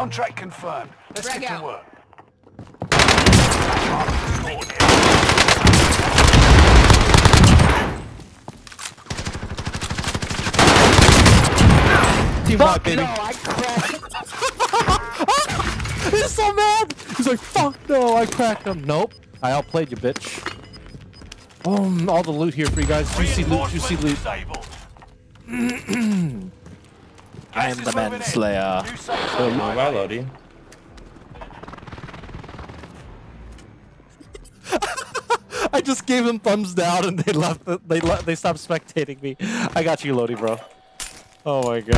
Contract confirmed. Let's Frag get to work. Team wipe, baby. No, I cracked. He's so mad. He's like, fuck no, I cracked him. Nope, I outplayed you, bitch. Boom, all the loot here for you guys. Juicy loot, juicy loot. Disabled. I am the is moving in. manslayer. New Oh, zone move Lodi. I just gave them thumbs down and they left. The, they left. They stopped spectating me. I got you, Lodi, bro. Oh my god.